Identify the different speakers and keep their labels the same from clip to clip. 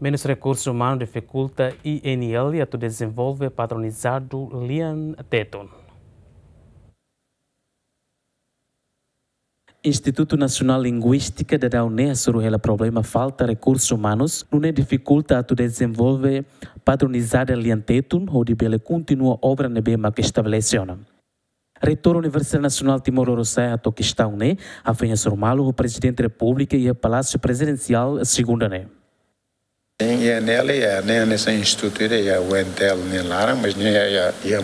Speaker 1: Menos recursos humanos dificulta INL a tu desenvolve padronizado Lian Teton. Instituto Nacional Linguística da UNE sobre o problema falta de recursos humanos, não é dificulta a desenvolver padronizada liantetun, onde ele continua obra nebema que estabeleciona. Reitor da Universidade Nacional Timor-Leste, a questão, né? A Fenha Sormalo, o Presidente da República e o Palácio Presidencial, segunda, né?
Speaker 2: E é nela, é nessa instituto, é o Entel, Lara, mas é é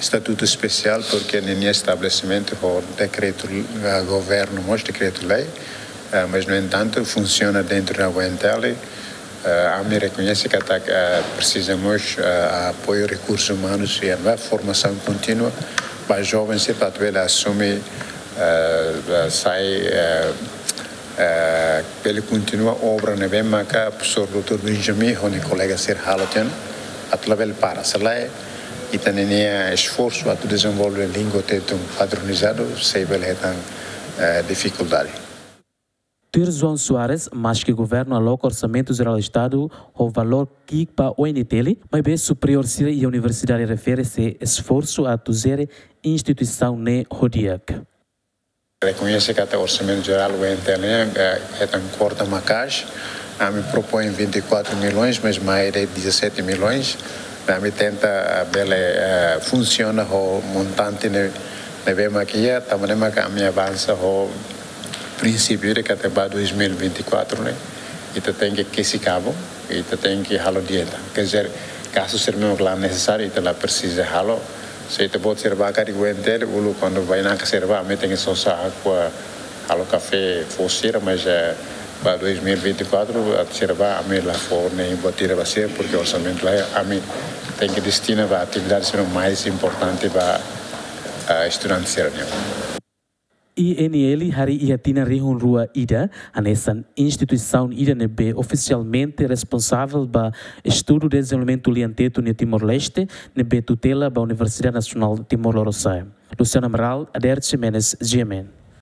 Speaker 2: estatuto especial porque nem estabelecimento o decreto governo mas decreto lei uh, mas no entanto funciona dentro da Entel uh, a me reconhece que precisamos apoio recursos humanos e a formação contínua para jovens e para assumir sai ele continua obra na bem maca professor Dr. Benjamin onde colega Sir Haloten atlavel para salai e também é esforço a desenvolver língua tão padronizado sem ele tem dificuldade
Speaker 1: Tir João Soares, mas que governo aloca orçamento geral do Estado o valor que para o NTL, mas bem superior e a universidade refere-se esforço a tuzer instituição ne Rodiac.
Speaker 2: Reconhece que até o orçamento geral o NTL é, é tão corta macage, a me propõe 24 milhões, mas mais de 17 milhões, a me tenta bele uh, funciona o montante ne ne bem maquia, também a me avança o princípio de que até 2024, né? E tem que que se cabo, e tem que halo dieta. Quer dizer, caso ser mesmo lá necessário, e lá precisa halo, se tu pode ser vaca de guentel, ulu quando vai na serva, me tem que só água, halo café fosse, mas é para 2024 a serva a mim lá for nem botar vai ser porque o orçamento lá a mim tem que destinar para atividades mais importantes para estudantes serem.
Speaker 1: INL hari iatina rihun rua ida, nessa instituição ida nebe oficialmente responsável ba estudo de desenvolvimento lianteto no Timor-Leste, nebe tutela ba Universidade Nacional de Timor-Leste. Luciana Amaral, Aderte Jimenez, GMN.